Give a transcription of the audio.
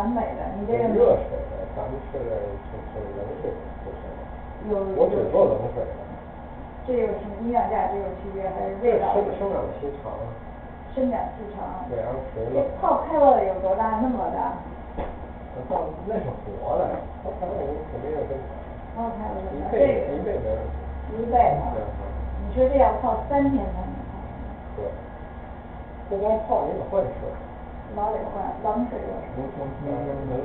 完美的，你这个热水的，咱们是是是冷水不行有我只做冷水的。这有什么营养价值有区别还是味道？生生长期长。生长期长。对，然后水这冷。泡开了有多大？那么大？泡那是活的，泡开了我肯定要跟。泡开了一这倍一倍没问题。一倍的。你说这要泡三天才能好。对。不光泡也得换水。老得换，冷水热水。嗯，